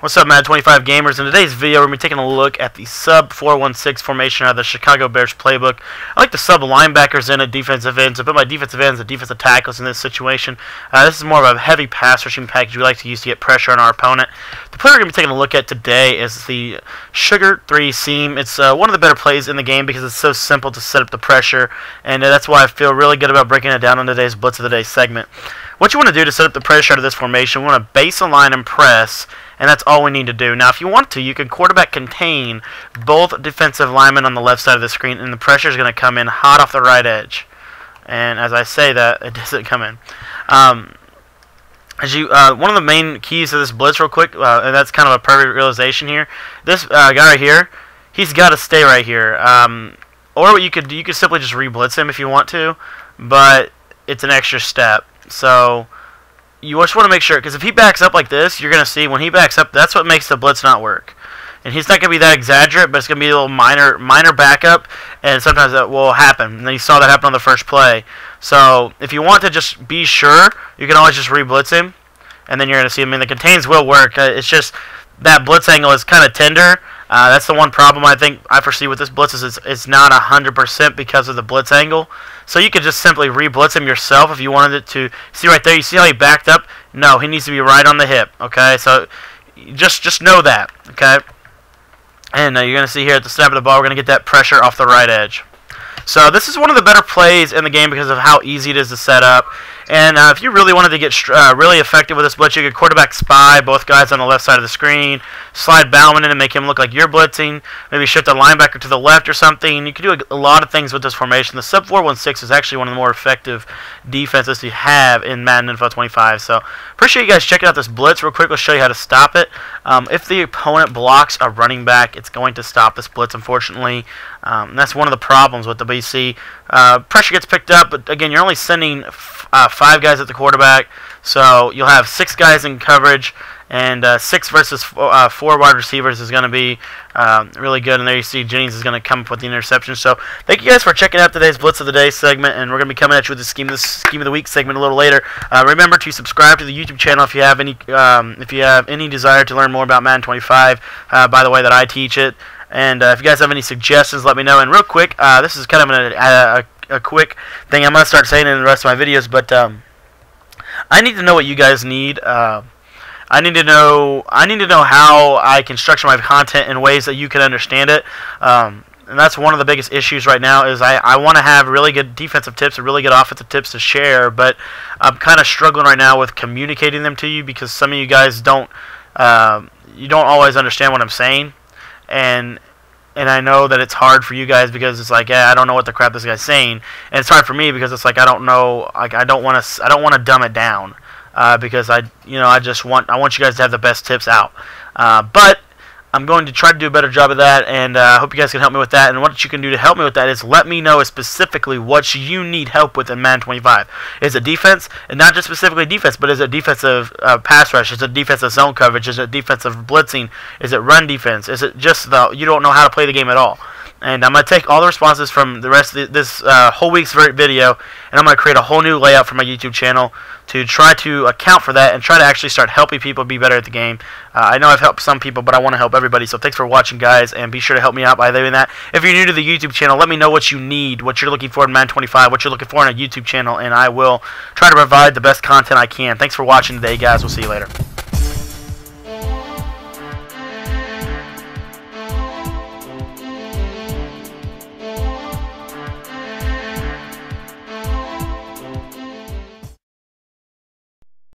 What's up, Madden 25 gamers? In today's video, we're going to be taking a look at the sub 416 formation out of the Chicago Bears playbook. I like the sub linebackers in at defensive ends. I put my defensive ends and defensive tackles in this situation. Uh, this is more of a heavy pass rushing package we like to use to get pressure on our opponent. The play we're going to be taking a look at today is the Sugar 3 seam. It's uh, one of the better plays in the game because it's so simple to set up the pressure, and uh, that's why I feel really good about breaking it down on today's Blitz of the Day segment. What you want to do to set up the pressure out of this formation, we want to base a line and press and that's all we need to do. Now, if you want to, you can quarterback contain both defensive linemen on the left side of the screen, and the pressure is going to come in hot off the right edge. And as I say that, it doesn't come in. Um, as you, uh, one of the main keys to this blitz, real quick, uh, and that's kind of a perfect realization here. This uh, guy right here, he's got to stay right here. Um, or you could you could simply just re-blitz him if you want to, but it's an extra step. So you just want to make sure, because if he backs up like this, you're going to see when he backs up, that's what makes the blitz not work. And he's not going to be that exaggerate, but it's going to be a little minor minor backup, and sometimes that will happen. And then you saw that happen on the first play. So if you want to just be sure, you can always just re-blitz him, and then you're going to see. I mean, the contains will work. Uh, it's just that blitz angle is kind of tender. Uh, that's the one problem I think I foresee with this blitz is it's, it's not 100% because of the blitz angle. So you could just simply re-blitz him yourself if you wanted it to. See right there, you see how he backed up? No, he needs to be right on the hip, okay? So just just know that, okay? And uh, you're going to see here at the snap of the ball, we're going to get that pressure off the right edge. So this is one of the better plays in the game because of how easy it is to set up. And uh, if you really wanted to get uh, really effective with this blitz, you could quarterback spy both guys on the left side of the screen, slide Bauman in and make him look like you're blitzing, maybe shift a linebacker to the left or something. You could do a, a lot of things with this formation. The sub 416 is actually one of the more effective defenses you have in Madden NFL 25. So appreciate you guys checking out this blitz real quick. We'll show you how to stop it. Um, if the opponent blocks a running back, it's going to stop this blitz, unfortunately. Um, that's one of the problems with the BC. Uh, pressure gets picked up, but again, you're only sending uh, five guys at the quarterback, so you'll have six guys in coverage, and uh, six versus four, uh, four, wide receivers is going to be um, really good. And there you see Jennings is going to come up with the interception. So thank you guys for checking out today's Blitz of the Day segment, and we're going to be coming at you with the scheme, the scheme of the week segment a little later. Uh, remember to subscribe to the YouTube channel if you have any um, if you have any desire to learn more about Madden 25. Uh, by the way, that I teach it. And uh, if you guys have any suggestions, let me know. And real quick, uh, this is kind of a, a, a, quick thing. I'm to start saying in the rest of my videos, but um, I need to know what you guys need. Uh, I need to know. I need to know how I can structure my content in ways that you can understand it. Um, and that's one of the biggest issues right now is I, I want to have really good defensive tips and really good offensive tips to share, but I'm kind of struggling right now with communicating them to you because some of you guys don't um, you don't always understand what I'm saying and and I know that it's hard for you guys because it's like, yeah, I don't know what the crap this guy's saying, and it's hard for me because it's like I don't know, like I don't want to, I don't want to dumb it down, uh, because I, you know, I just want, I want you guys to have the best tips out, uh, but I'm going to try to do a better job of that, and uh, I uh, hope you guys can help me with that. And what you can do to help me with that is let me know specifically what you need help with in Madden 25. Is it defense, and not just specifically defense, but is it defensive uh, pass rush? Is it defensive zone coverage? Is it defensive blitzing? Is it run defense? Is it just the you don't know how to play the game at all? And I'm going to take all the responses from the rest of this uh, whole week's video, and I'm going to create a whole new layout for my YouTube channel to try to account for that and try to actually start helping people be better at the game. Uh, I know I've helped some people, but I want to help everybody. So thanks for watching, guys, and be sure to help me out by doing that. If you're new to the YouTube channel, let me know what you need, what you're looking for in Madden 25, what you're looking for in a YouTube channel, and I will try to provide the best content I can. Thanks for watching today, guys. We'll see you later.